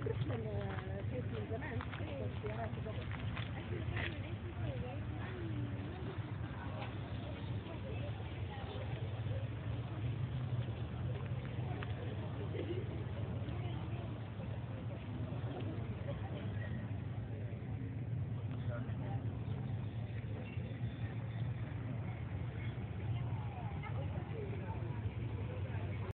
فكرة التأثير زمان